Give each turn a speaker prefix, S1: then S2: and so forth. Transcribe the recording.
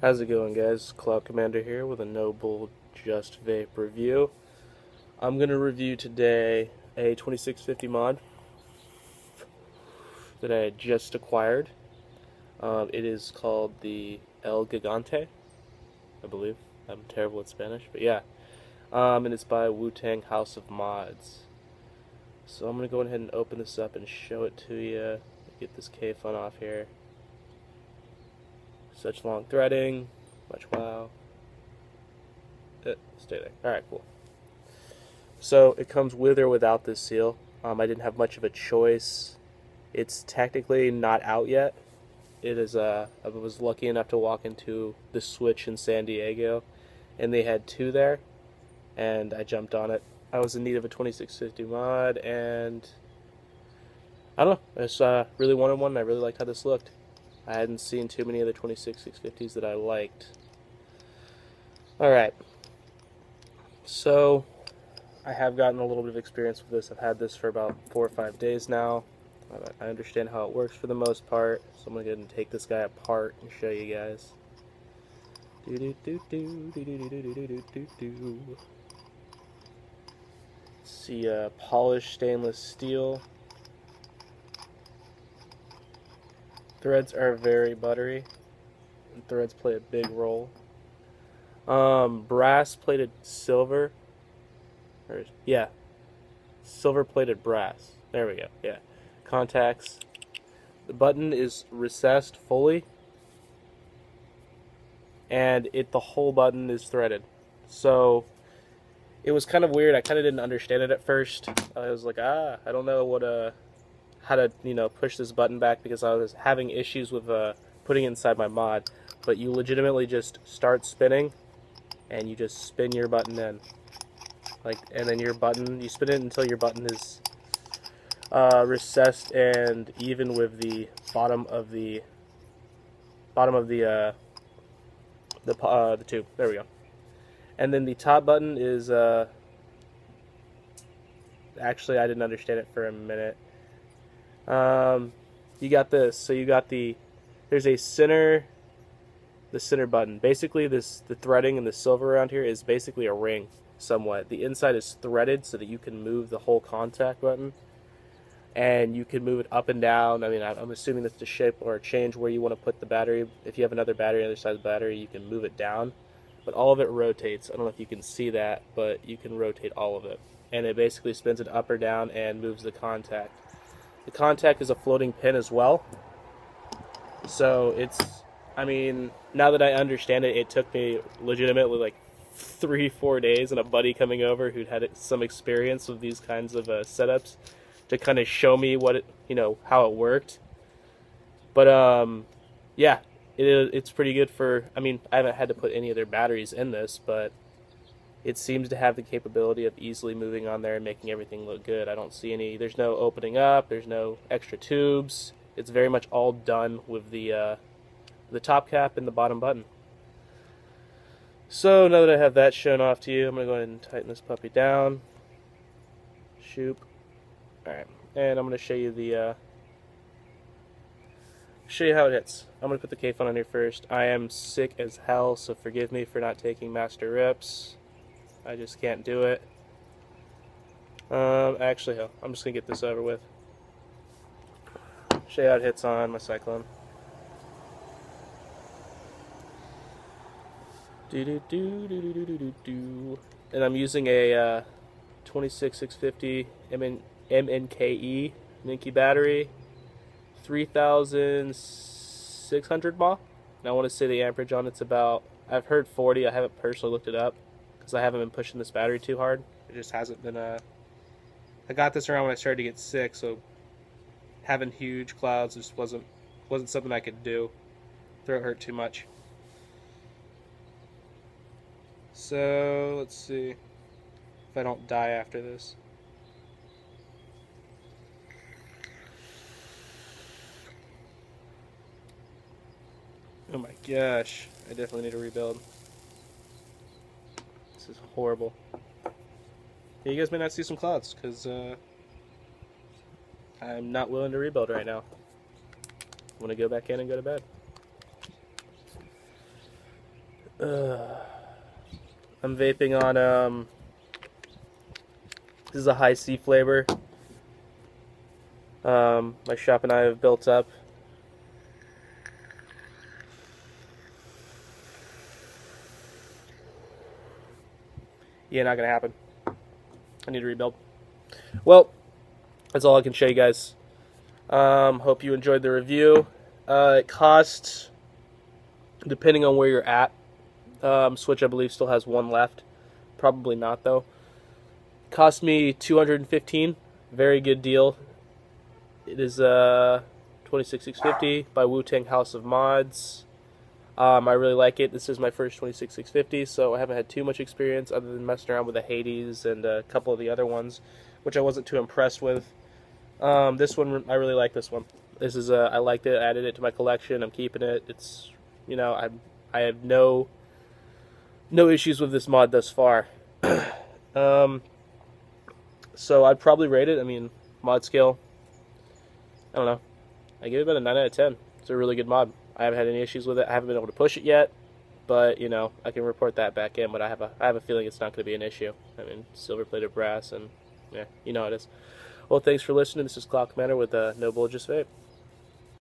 S1: How's it going guys? Cloud Commander here with a No Bull Just Vape review. I'm going to review today a 2650 mod that I just acquired. Um, it is called the El Gigante, I believe. I'm terrible at Spanish, but yeah. Um, and it's by Wu-Tang House of Mods. So I'm going to go ahead and open this up and show it to you. Get this Kayfun off here. Such long threading. Much wow. Uh, stay there. Alright, cool. So it comes with or without this seal. Um, I didn't have much of a choice. It's technically not out yet. It is. Uh, I was lucky enough to walk into the Switch in San Diego, and they had two there, and I jumped on it. I was in need of a 2650 mod, and I don't know. I just uh, really wanted one. I really liked how this looked. I hadn't seen too many of the 26 650s that I liked. Alright. So, I have gotten a little bit of experience with this. I've had this for about four or five days now. I understand how it works for the most part. So I'm going to go and take this guy apart and show you guys. See uh, polished stainless steel. Threads are very buttery. Threads play a big role. Um, brass plated silver. Or, yeah. Silver plated brass. There we go. Yeah. Contacts. The button is recessed fully. And it the whole button is threaded. So it was kind of weird. I kind of didn't understand it at first. I was like, ah, I don't know what uh how to you know push this button back because I was having issues with uh, putting inside my mod. But you legitimately just start spinning, and you just spin your button in, like, and then your button you spin it until your button is uh, recessed and even with the bottom of the bottom of the uh, the uh, the tube. There we go. And then the top button is uh, actually I didn't understand it for a minute. Um, you got this. So you got the there's a center the center button. Basically this the threading and the silver around here is basically a ring somewhat. The inside is threaded so that you can move the whole contact button and you can move it up and down. I mean, I'm assuming that's the shape or change where you want to put the battery. If you have another battery on the other side of the battery, you can move it down. But all of it rotates. I don't know if you can see that, but you can rotate all of it. And it basically spins it up or down and moves the contact. The contact is a floating pin as well. So it's, I mean, now that I understand it, it took me legitimately like three, four days and a buddy coming over who'd had some experience with these kinds of uh, setups to kind of show me what it, you know, how it worked. But um, yeah, it, it's pretty good for. I mean, I haven't had to put any of their batteries in this, but it seems to have the capability of easily moving on there and making everything look good. I don't see any, there's no opening up, there's no extra tubes. It's very much all done with the, uh, the top cap and the bottom button. So now that I have that shown off to you, I'm going to go ahead and tighten this puppy down. Shoop. Alright, and I'm going to show you the, uh, show you how it hits. I'm going to put the Kayfun on here first. I am sick as hell, so forgive me for not taking master rips. I just can't do it. Um, actually, I'm just going to get this over with. It hits on my Cyclone. Do do do do do do do do. And I'm using a uh, 26650 MN, MNKE Ninky battery, 3,600 mAh. And I want to say the amperage on it's about. I've heard 40. I haven't personally looked it up because I haven't been pushing this battery too hard. It just hasn't been a. Uh, got this around when I started to get sick, so having huge clouds just wasn't wasn't something I could do. Throat hurt too much. So let's see if I don't die after this. Oh my gosh, I definitely need to rebuild is horrible. Yeah, you guys may not see some clouds because uh, I'm not willing to rebuild right now. I'm going to go back in and go to bed. Uh, I'm vaping on um. This is a high C flavor. Um, my shop and I have built up. Yeah, not gonna happen. I need to rebuild. Well, that's all I can show you guys. Um, hope you enjoyed the review. Uh, it costs, depending on where you're at, um, Switch I believe still has one left. Probably not though. Cost me 215. Very good deal. It is uh 26650 by Wu Tang House of Mods. Um, I really like it. This is my first 26650, so I haven't had too much experience other than messing around with the Hades and a couple of the other ones, which I wasn't too impressed with. Um, this one, I really like this one. This is uh, I liked it. I added it to my collection. I'm keeping it. It's you know I I have no no issues with this mod thus far. um, so I'd probably rate it. I mean, mod scale. I don't know. I give it about a nine out of ten. It's a really good mod. I haven't had any issues with it. I haven't been able to push it yet, but you know I can report that back in. But I have a I have a feeling it's not going to be an issue. I mean, silver plated brass, and yeah, you know it is. Well, thanks for listening. This is Cloud Commander with uh, No Bull Just Vape.